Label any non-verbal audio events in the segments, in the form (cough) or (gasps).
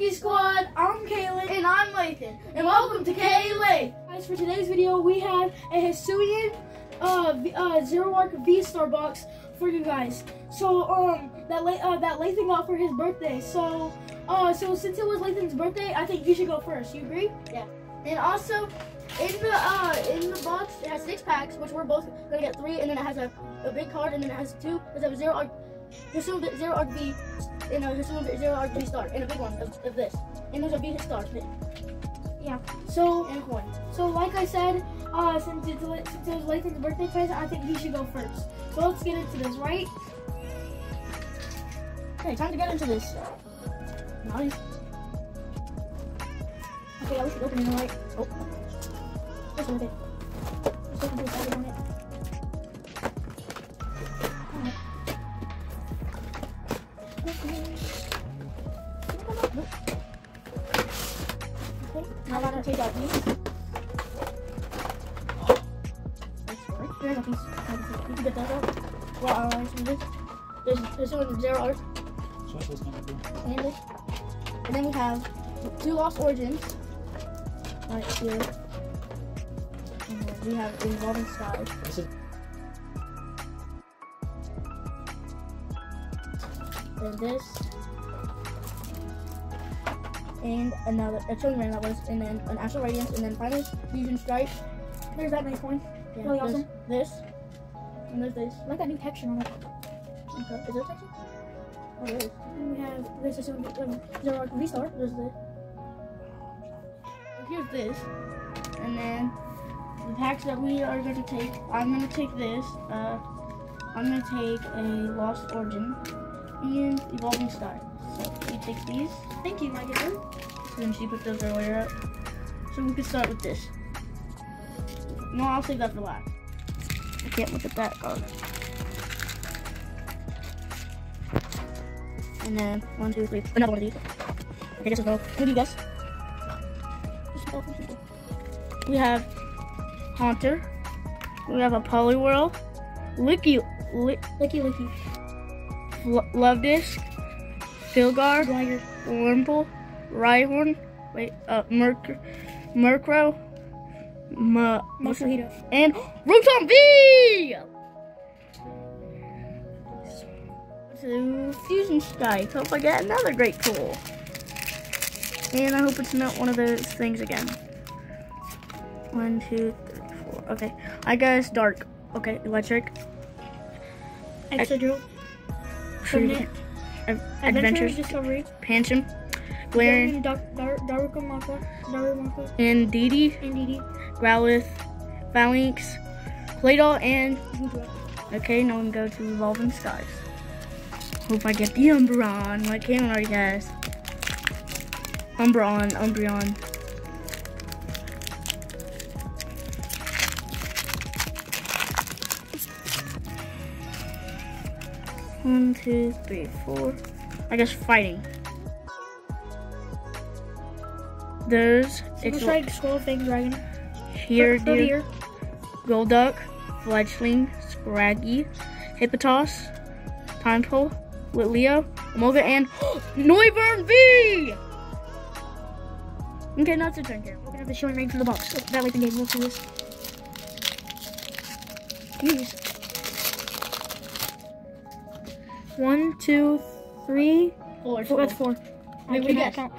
Monkey Squad. I'm Kaylin. And I'm Lathan. And welcome to Kaylin. Guys, for today's video, we have a Hisuian uh, v, uh, Zoroark V-Star box for you guys. So, um, that La uh, that Lathan got for his birthday. So, uh, so since it was Lathan's birthday, I think you should go first. You agree? Yeah. And also, in the uh, in the box, it has six packs, which we're both gonna get three, and then it has a, a big card, and then it has two. There's a Zero Arc, Hisuian Zoroark V, and a Hisuian Zero V Star, and a big one of, of this. And there's a V Star thing. Yeah. So, and a coin. So like I said, uh, since it's, since it was Lathan's birthday present, I think he should go first. So let's get into this, right? Okay, time to get into this. Nice. Okay, we should open it, right? Oh. Let's open it. Let's open this, open it. Okay, now I'm gonna take out these. There's a piece. You can get that out. Well, uh, some of this. There's, there's one Zoroark. So that's what's. And this. And then we have two Lost Origins. Right here. And then we have Evolving Skies. This is Then this. And another, a Chilling Reign that was, and then an Astral Radiance, and then finally Fusion Strike. There's that nice coin. Yeah, Really awesome. This. And there's this. I like that new texture on it. Okay. Is there texture? Oh, there is. And we have this is um, Zoroark V-Star. There's this. Here's this. And then the packs that we are going to take, I'm going to take this. Uh, I'm going to take a Lost Origin and Evolving Sky. So she takes these. Thank you, my. And then she put those earlier up. So we can start with this. No, I'll save that for last. I can't look at that card. And then one, two, three, another one of these. Okay, this is no. Who do you guess? We have Haunter. We have a Poliwhirl. Licky, Lick, Lickilicky. Lo- Luvdisc. Filgar. Wurmple, Rhyhorn, wait, uh, Merc, Murkrow, Ma, Masahito. and Rotom V! To Fusion Strike. Hope I get another great pull. And I hope it's not one of those things again. One, two, three, four. Okay. I guess dark. Okay, electric. Excadrill. Shooting. Ad- Adventure Adventures. Discovery. Pancham. Glaring. Dar Dar Darumaka. Darumaka. And Didi. And Didi. Growlithe, Phalanx, Claydol, and okay, now we can go to Evolving Skies. Hope I get the Umbreon, like Caitlin already has. Umbreon, Umbreon. One, two, three, four. I guess fighting. Those Super Strike. Scroll Fang Dragon. here, dear. Furtier. Golduck, Fledgling, Scraggy, Hippotos, Tympole, Litleo, Emolga, and (gasps) Noivern V! Okay, now it's your turn, Karen. Open up the showing range for the box. Oh, that way the game. Let's do this. Jeez. One, two, three. Four. Four. That's four. Wait, what do you cannot count.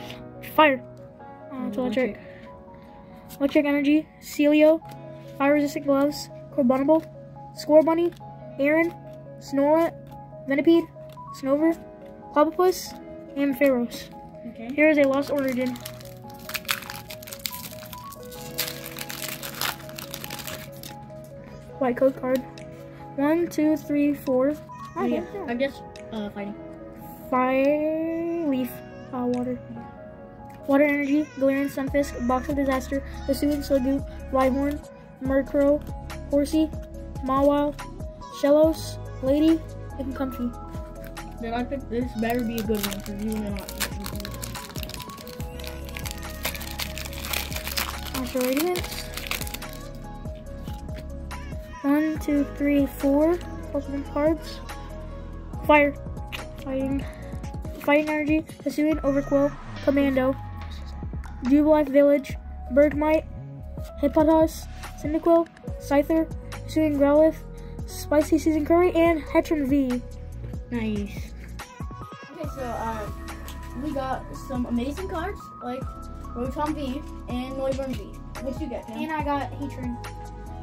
Fire. Uh, it's electric. Electric energy. Celio. Fire resistant gloves. Corbunable. Scorbunny. Aaron. Snorlax. Venipede. Snover. Clobbopus. And Pharaohs. Okay. Here is a Lost Origin. White code card. One, two, three, four. Oh, yeah. I guess uh, fighting. Fire leaf. Uh, water. Water energy. Galarian Stunfisk. Box of Disaster. Hisuian Sliggoo. Rhyhorn. Murkrow. Horsey. Mawile. Shellos. Lady. And Comfey. Then I think this better be a good one for you and not. Radiance. One, two, three, four. Pokemon cards. Fire. Fighting. Fighting energy. Hisuian, Overqwil. Commando, Jubilife Village, Bergmite, Hippopotas, Cyndaquil, Scyther, Pursuing Growlithe, Spicy Season Curry, and Heatran V. Nice. Okay, so um, we got some amazing cards like Rotom V and Noivern V. What you get, Cam? And I got Heatran.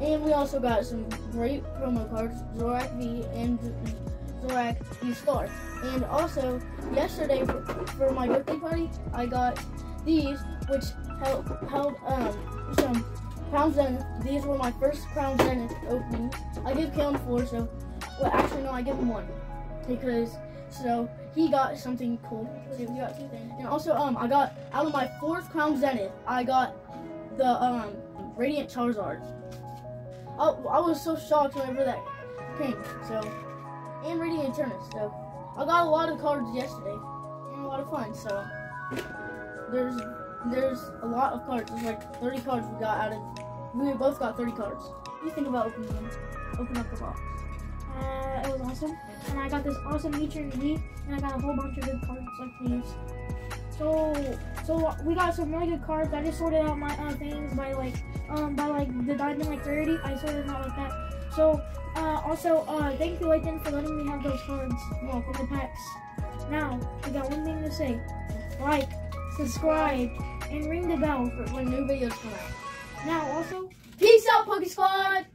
And we also got some great promo cards, Zoroark V and Zoroark V Star. And also, yesterday for, for my birthday party, I got these, which held, held um, some Crown Zenith. These were my first Crown Zenith openings. I give Kalen four, so, well, actually, no, I give him one. Because, so, he got something cool. So, got. And also, um, I got, out of my fourth Crown Zenith, I got the, um, Radiant Charizard. I, I was so shocked whenever that came. So, and Radiant Eternatus. So, I got a lot of cards yesterday and a lot of fun. So, there's there's a lot of cards. There's like 30 cards we got out of. We both got 30 cards. What do you think about opening them? Open up the box. Uh, it was awesome. And I got this awesome Heatran V, and I got a whole bunch of good cards like these. So, so we got some really good cards. I just sorted out my uh, things by like, um, by like the diamond like rarity. I sorted them out like that. So, uh, also, uh, thank you, Layton, for letting me have those cards. Welcome to the packs. Now, we got one thing to say: like, subscribe, and ring the bell. For when new videos come out. Now, also, Peace out, Poke Squad!